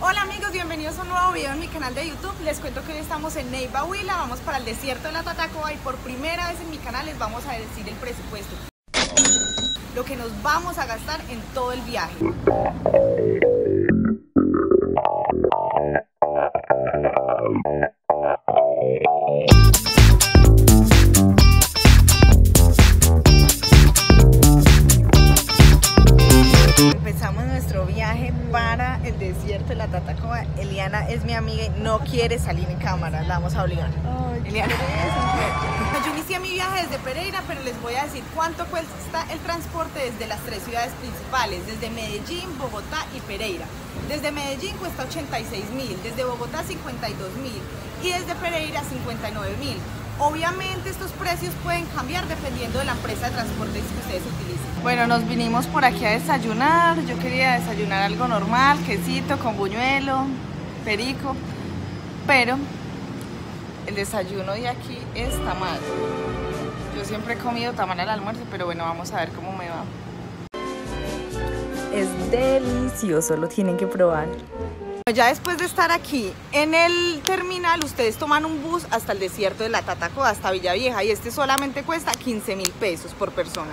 Hola amigos, bienvenidos a un nuevo video en mi canal de YouTube. Les cuento que hoy estamos en Neiva Huila, vamos para el desierto de la Tatacoa y por primera vez en mi canal les vamos a decir el presupuesto. Lo que nos vamos a gastar en todo el viaje. Y no quiere salir en cámara, la vamos a obligar. Yo inicié mi viaje desde Pereira, pero les voy a decir cuánto cuesta el transporte desde las tres ciudades principales, desde Medellín, Bogotá y Pereira. Desde Medellín cuesta 86 mil, desde Bogotá 52 mil y desde Pereira 59 mil. Obviamente estos precios pueden cambiar dependiendo de la empresa de transporte que ustedes utilicen. Bueno, nos vinimos por aquí a desayunar. Yo quería desayunar algo normal, quesito con buñuelo, perico, pero el desayuno de aquí es tamal. Yo siempre he comido tamal al almuerzo, pero bueno, vamos a ver cómo me va. Es delicioso, lo tienen que probar. Ya después de estar aquí en el terminal, ustedes toman un bus hasta el desierto de la Tatacoa, hasta Villavieja, y este solamente cuesta 15 mil pesos por persona.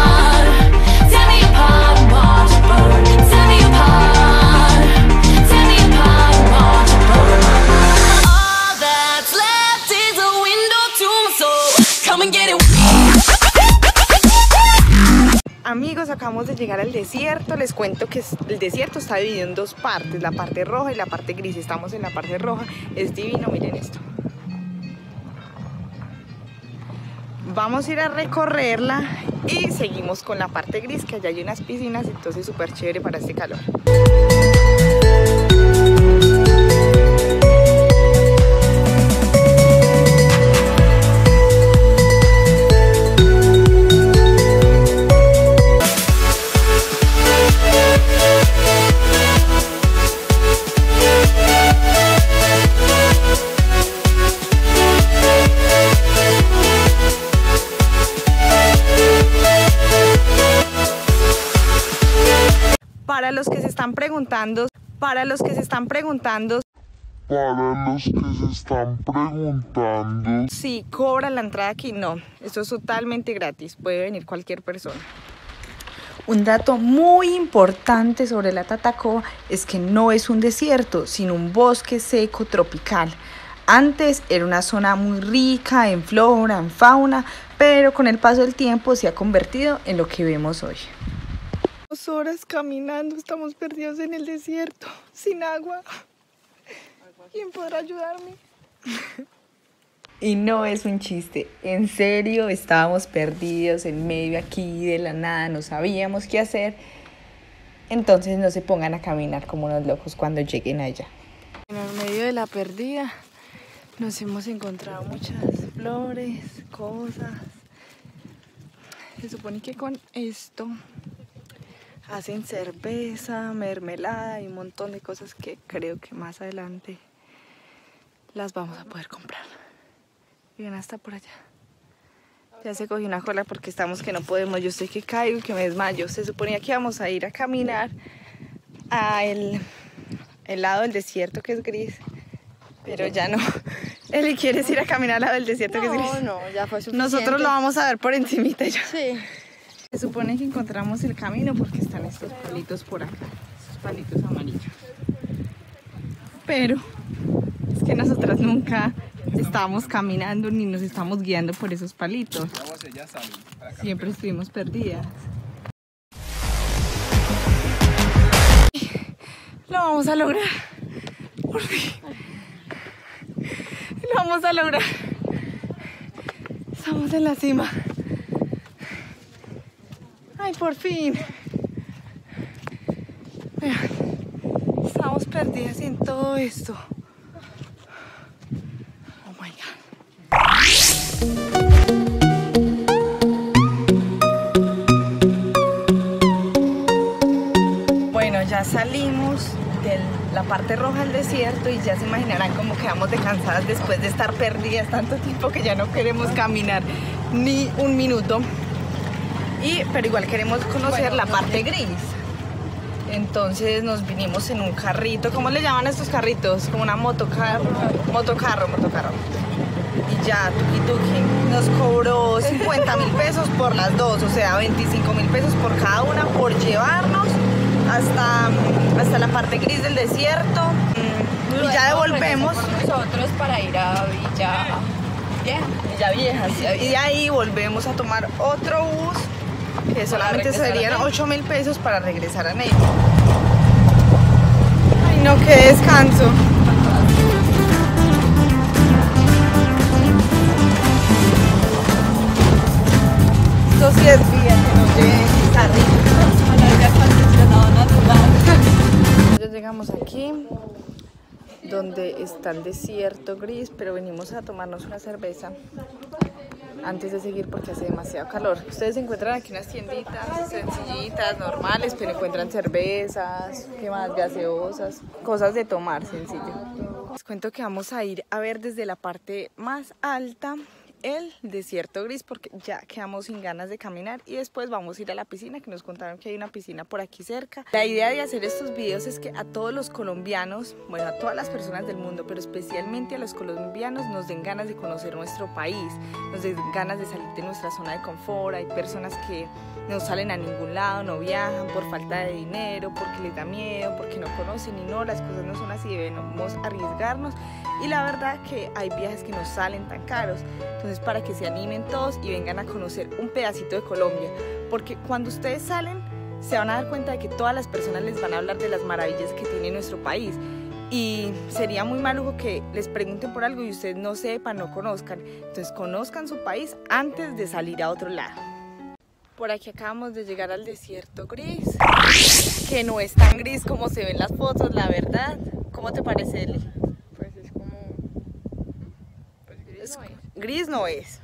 Amigos, acabamos de llegar al desierto. Les cuento que el desierto está dividido en dos partes, la parte roja y la parte gris. Estamos en la parte roja. Es divino, miren esto. Vamos a ir a recorrerla y seguimos con la parte gris, que allá hay unas piscinas, entonces súper chévere para este calor. Preguntando, para los que se están preguntando Para los que se están preguntando si cobra la entrada aquí, no, esto es totalmente gratis, puede venir cualquier persona. Un dato muy importante sobre la Tatacoa es que no es un desierto, sino un bosque seco tropical. Antes era una zona muy rica en flora, en fauna, pero con el paso del tiempo se ha convertido en lo que vemos hoy. Dos horas caminando, estamos perdidos en el desierto, sin agua. ¿Quién podrá ayudarme? Y no es un chiste, en serio estábamos perdidos en medio aquí de la nada, no sabíamos qué hacer. Entonces no se pongan a caminar como unos locos cuando lleguen allá. En el medio de la perdida nos hemos encontrado muchas flores, cosas. Se supone que con esto hacen cerveza, mermelada y un montón de cosas que creo que más adelante las vamos a poder comprar. Bien, hasta por allá. Ya se cogió una cola porque estamos que no podemos. Yo estoy que caigo y que me desmayo. Se suponía que íbamos a ir a caminar a el, el lado del desierto que es gris. Pero ya no. Eli, ¿quieres ir a caminar al lado del desierto que es gris? No, no, ya fue suficiente. Nosotros lo vamos a ver por encimita ya. Sí. Se supone que encontramos el camino porque están estos palitos por acá, estos palitos amarillos. Pero es que nosotras nunca estábamos caminando ni nos estamos guiando por esos palitos. Siempre estuvimos perdidas. Lo vamos a lograr. Por fin. Lo vamos a lograr. Estamos en la cima. Por fin. Estamos perdidas en todo esto. Oh my God. Bueno, ya salimos de la parte roja del desierto y ya se imaginarán cómo quedamos de cansadas después de estar perdidas tanto tiempo que ya no queremos caminar ni un minuto. Y, pero igual queremos conocer la parte gris. Entonces nos vinimos en un carrito. ¿Cómo le llaman a estos carritos? Como una motocarro. Motocarro, motocarro. Y ya, tuki tuki. Nos cobró 50 mil pesos por las dos, o sea, 25 mil pesos por cada una por llevarnos hasta, hasta la parte gris del desierto. Mm, Y ya devolvemos. Nosotros para ir a Villa Vieja. Villa Vieja, sí. Y de ahí volvemos a tomar otro bus, que solamente a serían Neiva. 8 mil pesos para regresar a Neiva. Ay, no, qué descanso. Esto sí es vida, que nos aire acondicionado natural. Ya llegamos aquí, donde está el desierto gris, pero venimos a tomarnos una cerveza antes de seguir porque hace demasiado calor. Ustedes encuentran aquí unas tienditas sencillitas, normales, pero encuentran cervezas, ¿qué más? Gaseosas, cosas de tomar sencillo. Les cuento que vamos a ir a ver desde la parte más alta el desierto gris porque ya quedamos sin ganas de caminar y después vamos a ir a la piscina que nos contaron que hay una piscina por aquí cerca. La idea de hacer estos videos es que a todos los colombianos, bueno a todas las personas del mundo, pero especialmente a los colombianos nos den ganas de conocer nuestro país, nos den ganas de salir de nuestra zona de confort. Hay personas que no salen a ningún lado, no viajan por falta de dinero, porque les da miedo, porque no conocen y no, las cosas no son así, debemos arriesgarnos y la verdad que hay viajes que no salen tan caros. Entonces para que se animen todos y vengan a conocer un pedacito de Colombia, porque cuando ustedes salen se van a dar cuenta de que todas las personas les van a hablar de las maravillas que tiene nuestro país. Y sería muy maluco que les pregunten por algo y ustedes no sepan, no conozcan. Entonces conozcan su país antes de salir a otro lado. Por aquí acabamos de llegar al desierto gris, que no es tan gris como se ven las fotos, la verdad. ¿Cómo te parece, Eli? Pues es como. Pues gris. Gris no es.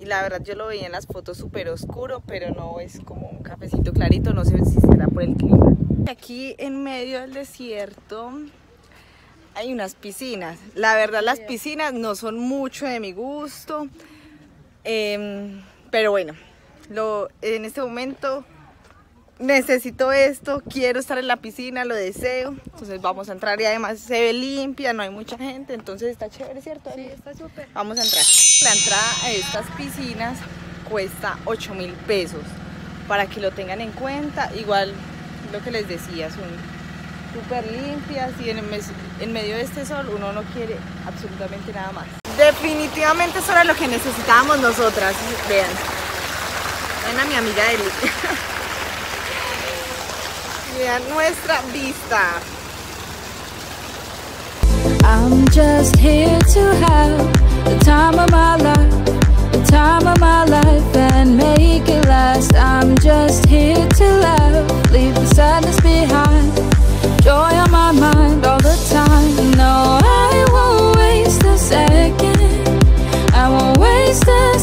Y la verdad yo lo veía en las fotos súper oscuro, pero no es como un cafecito clarito, no sé si será por el clima. Aquí en medio del desierto hay unas piscinas. La verdad las piscinas no son mucho de mi gusto, em, pero bueno, lo, en este momento necesito esto, quiero estar en la piscina, lo deseo, entonces vamos a entrar y además se ve limpia, no hay mucha gente, entonces está chévere, ¿cierto? Sí, está súper. Vamos a entrar. La entrada a estas piscinas cuesta 8 mil pesos. Para que lo tengan en cuenta, igual lo que les decía, son súper limpias y en, medio de este sol uno no quiere absolutamente nada más. Definitivamente eso era lo que necesitábamos nosotras. Vean. Vean a mi amiga Eli. Vean nuestra vista. I'm just here to have the time wasted